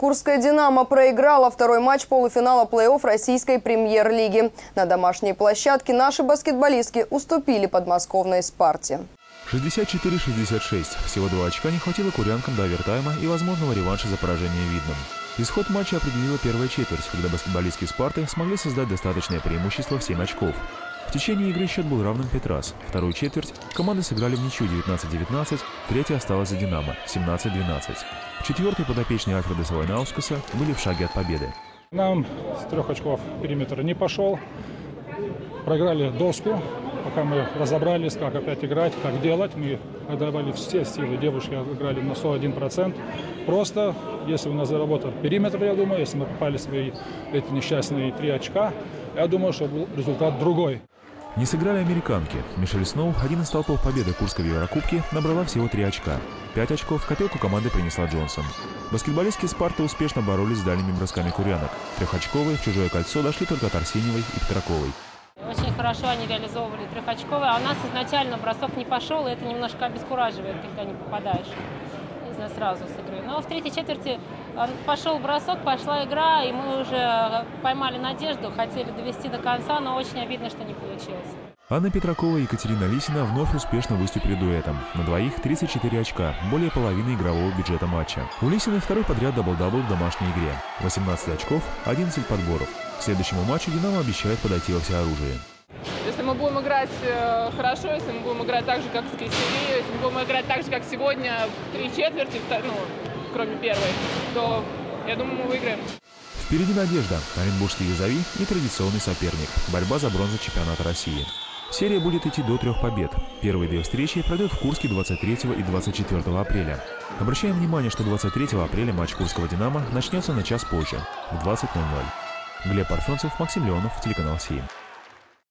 Курская «Динамо» проиграла второй матч полуфинала плей-офф российской премьер-лиги. На домашней площадке наши баскетболистки уступили подмосковной «Спарте». 64-66. Всего два очка не хватило курянкам до овертайма и возможного реванша за поражение видным. Исход матча определила первая четверть, когда баскетболистки «Спарты» смогли создать достаточное преимущество в 7 очков. В течение игры счет был равным 5 раз. Вторую четверть команды сыграли в ничью 19-19, третья осталась за «Динамо» 17-12. В четвертой подопечные Альфреда Вайнаускаса были в шаге от победы. Нам с трех очков периметр не пошел. Проиграли доску, пока мы разобрались, как опять играть, как делать. Мы отдавали все силы, девушки играли на 101%. Просто, если у нас заработал периметр, я думаю, если мы попали свои эти несчастные три очка, я думаю, что был результат другой. Не сыграли американки. Мишель Сноу, один из толпов победы Курской Еврокубки, набрала всего три очка. Пять очков в копилку команды принесла Джонсон. Баскетболистки Спарта успешно боролись с дальними бросками курянок. Трехочковые в чужое кольцо дошли только от Арсеньевой и Петраковой. Очень хорошо они реализовывали трехочковые, а у нас изначально бросок не пошел, и это немножко обескураживает, когда не попадаешь не знаю, сразу с игры. Но в третьей четверти пошел бросок, пошла игра, и мы уже поймали надежду, хотели довести до конца, но очень обидно, что не получилось. Анна Петракова и Екатерина Лисина вновь успешно выступили дуэтом. На двоих 34 очка, более половины игрового бюджета матча. У Лисиной второй подряд дабл-дабл в домашней игре. 18 очков, 11 подборов. К следующему матчу «Динамо» обещает подойти во всеоружии. Если мы будем играть э, хорошо, если мы будем играть так же, как в воскресенье, если мы будем играть так же, как сегодня, три четверти, ну, кроме первой, то я думаю, мы выиграем. Впереди надежда. Оренбургский вызов и и традиционный соперник. Борьба за бронзу чемпионата России. Серия будет идти до трех побед. Первые две встречи пройдут в Курске 23 и 24 апреля. Обращаем внимание, что 23 апреля матч Курского «Динамо» начнется на час позже, в 20.00. Глеб Парфенцев, Максим Леонов, телеканал «Сиим».